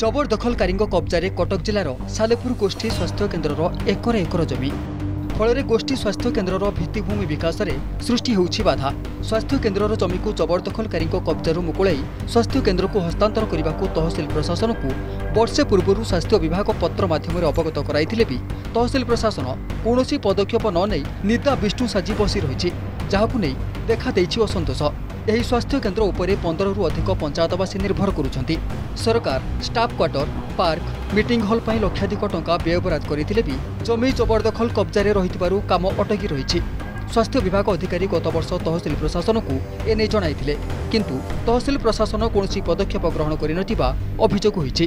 ଜବରଦଖଲକାରୀଙ୍କ କବ୍ଜାରେ କଟକ ଜିଲ୍ଲାର ସାଲେପୁର ଗୋଷ୍ଠୀ ସ୍ୱାସ୍ଥ୍ୟ କେନ୍ଦ୍ରର ଏକର ଏକର ଜମି। ଫଳରେ ଗୋଷ୍ଠୀ ସ୍ୱାସ୍ଥ୍ୟ କେନ୍ଦ୍ରର ଭିତ୍ତିଭୂମି ବିକାଶରେ ସୃଷ୍ଟି ହେଉଛି ବାଧା। ସ୍ୱାସ୍ଥ୍ୟ କେନ୍ଦ୍ରର ଜମିକୁ ଜବରଦଖଲକାରୀଙ୍କ କବ୍ଜାରୁ ମୁକୁଳାଇ ସ୍ୱାସ୍ଥ୍ୟ କେନ୍ଦ୍ରକୁ ହସ୍ତାନ୍ତର କରିବାକୁ ତହସିଲ ପ୍ରଶାସନକୁ ବର୍ଷେ ପୂର୍ବରୁ ସ୍ୱାସ୍ଥ୍ୟ ବିଭାଗ ପତ୍ର ମାଧ୍ୟମରେ ଅବଗତ କରାଇଥିଲେ ବି ତହସିଲ ପ୍ରଶାସନ କୌଣସି ପଦକ୍ଷେପ ନ ନେଇ ନିଦା ବିଷ୍ଣୁ ସାଜି ବସି ରହିଛି ଯାହାକୁ ନେଇ ଦେଖାଦେଇଛି ଅସନ୍ତୋଷ। ଏହି ସ୍ୱାସ୍ଥ୍ୟ କେନ୍ଦ୍ର ଉପରେ ପନ୍ଦରରୁ ଅଧିକ ପଞ୍ଚାୟତବାସୀ ନିର୍ଭର କରୁଛନ୍ତି। ସରକାର staff quarter park meeting hall ପାଇଁ ଲକ୍ଷାଧିକ ଟଙ୍କା ବ୍ୟୟବରାଦ କରିଥିଲେ ବି ଜମି ଜବରଦଖଲ କବ୍ଜାରେ ରହିଥିବାରୁ କାମ ଅଟକି ରହିଛି। ସ୍ୱାସ୍ଥ୍ୟ ବିଭାଗ ଅଧିକାରୀ ଗତବର୍ଷ ତହସିଲ ପ୍ରଶାସନକୁ ଏନେଇ ଜଣାଇଥିଲେ। କିନ୍ତୁ ତହସିଲ ପ୍ରଶାସନ କୌଣସି ପଦକ୍ଷେପ ଗ୍ରହଣ କରିନଥିବା ଅଭିଯୋଗ ହୋଇଛି।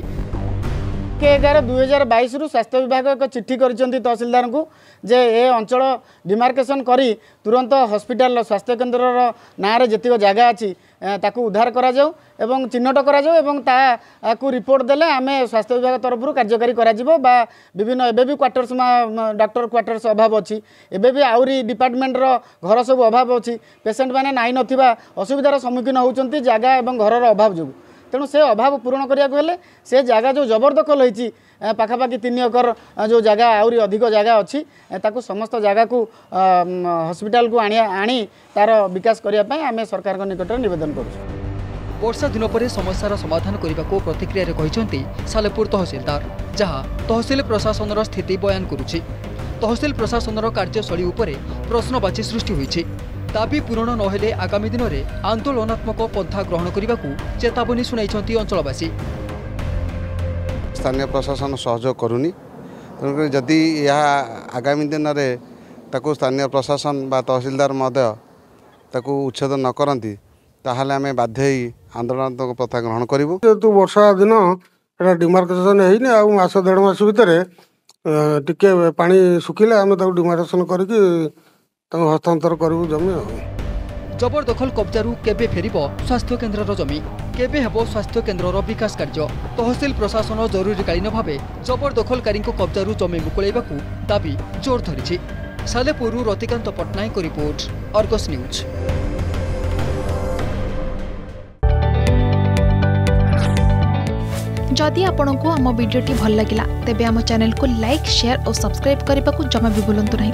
ଏକ ଏଗାର ଦୁଇ ହଜାର ବାଇଶରୁ ସ୍ୱାସ୍ଥ୍ୟ ବିଭାଗ ଏକ ଚିଠି କରିଛନ୍ତି ତହସିଲଦାରଙ୍କୁ ଯେ ଏ ଅଞ୍ଚଳ ଡିମାର୍କେସନ୍ କରି ତୁରନ୍ତ ହସ୍ପିଟାଲର ସ୍ୱାସ୍ଥ୍ୟ କେନ୍ଦ୍ରର ନାଁରେ ଯେତିକ ଜାଗା ଅଛି ତାକୁ ଉଦ୍ଧାର କରାଯାଉ ଏବଂ ଚିହ୍ନଟ କରାଯାଉ ଏବଂ ତାକୁ ରିପୋର୍ଟ ଦେଲେ ଆମେ ସ୍ୱାସ୍ଥ୍ୟ ବିଭାଗ ତରଫରୁ କାର୍ଯ୍ୟକାରୀ କରାଯିବ ବା ବିଭିନ୍ନ ଏବେ ବି କ୍ୱାର୍ଟର୍ସ ଡକ୍ଟର କ୍ୱାର୍ଟର୍ସ ଅଭାବ ଅଛି ଏବେ ବି ଆହୁରି ଡିପାର୍ଟମେଣ୍ଟର ଘର ସବୁ ଅଭାବ ଅଛି ପେସେଣ୍ଟମାନେ ନାହିଁ ନଥିବା ଅସୁବିଧାର ସମ୍ମୁଖୀନ ହେଉଛନ୍ତି ଜାଗା ଏବଂ ଘରର ଅଭାବ ଯୋଗୁଁ। ତେଣୁ ସେ ଅଭାବ ପୂରଣ କରିବାକୁ ହେଲେ ସେ ଜାଗା ଯେଉଁ ଜବରଦଖଲ ହୋଇଛି ପାଖାପାଖି ତିନି ଏକର ଯେଉଁ ଜାଗା ଆହୁରି ଅଧିକ ଜାଗା ଅଛି ତାକୁ ସମସ୍ତ ଜାଗାକୁ ହସ୍ପିଟାଲକୁ ଆଣିବା ଆଣି ତା'ର ବିକାଶ କରିବା ପାଇଁ ଆମେ ସରକାରଙ୍କ ନିକଟରେ ନିବେଦନ କରୁଛୁ। ବର୍ଷା ଦିନ ପରେ ସମସ୍ୟାର ସମାଧାନ କରିବାକୁ ପ୍ରତିକ୍ରିୟାରେ କହିଛନ୍ତି ସାଲେପୁର ତହସିଲଦାର ଯାହା ତହସିଲ ପ୍ରଶାସନର ସ୍ଥିତି ବୟାନ କରୁଛି। ତହସିଲ ପ୍ରଶାସନର କାର୍ଯ୍ୟଶୈଳୀ ଉପରେ ପ୍ରଶ୍ନବାଚୀ ସୃଷ୍ଟି ହୋଇଛି। ଦାବି ପୂରଣ ନହେଲେ ଆଗାମୀ ଦିନରେ ଆନ୍ଦୋଳନାତ୍ମକ ପନ୍ଥା ଗ୍ରହଣ କରିବାକୁ ଚେତାବନୀ ଶୁଣାଇଛନ୍ତି ଅଞ୍ଚଳବାସୀ। ସ୍ଥାନୀୟ ପ୍ରଶାସନ ସହଯୋଗ କରୁନି। ତେଣୁକରି ଯଦି ଏହା ଆଗାମୀ ଦିନରେ ତାକୁ ସ୍ଥାନୀୟ ପ୍ରଶାସନ ବା ତହସିଲଦାର ମଧ୍ୟ ତାକୁ ଉଚ୍ଛେଦ ନ କରନ୍ତି ତାହେଲେ ଆମେ ବାଧ୍ୟ ହୋଇ ଆନ୍ଦୋଳନାତ୍ମକ ପ୍ରଥା ଗ୍ରହଣ କରିବୁ। ଯେହେତୁ ବର୍ଷା ଦିନ ଏଟା ଡିମାର୍କେସନ୍ ହେଇନି ଆଉ ମାସ ଦେଢ଼ ମାସ ଭିତରେ ଟିକେ ପାଣି ଶୁଖିଲେ ଆମେ ତାକୁ ଡିମାର୍କେସନ୍ କରିକି ତାଙ୍କୁ ହସ୍ତାନ୍ତର କରିବୁ ଜମି ଆଉ। ଜବରଦଖଲ କବ୍ଜାରୁ କେବେ ଫେରିବ ସ୍ୱାସ୍ଥ୍ୟକେନ୍ଦ୍ରର ଜମି? କେବେ ହେବ ସ୍ୱାସ୍ଥ୍ୟକେନ୍ଦ୍ରର ବିକାଶ କାର୍ଯ୍ୟ? ତହସିଲ ପ୍ରଶାସନ ଜରୁରୀକାଳୀନ ଭାବେ ଜବରଦଖଲକାରୀଙ୍କ କବ୍ଜାରୁ ଜମି ମୁକୁଳାଇବାକୁ ଦାବି ଜୋର ଧରିଛି। ସାଲେପୁରରୁ ରତିକାନ୍ତ ପଟ୍ଟନାୟକଙ୍କ ରିପୋର୍ଟ ଅର୍ଗସ୍ ନ୍ୟୁଜ୍। ଯଦି ଆପଣଙ୍କୁ ଆମ ଭିଡ଼ିଓଟି ଭଲ ଲାଗିଲା ତେବେ ଆମ ଚ୍ୟାନେଲକୁ ଲାଇକ୍ ସେୟାର ଓ ସବସ୍କ୍ରାଇବ୍ କରିବାକୁ ଜମା ବି ଭୁଲନ୍ତୁ ନାହିଁ।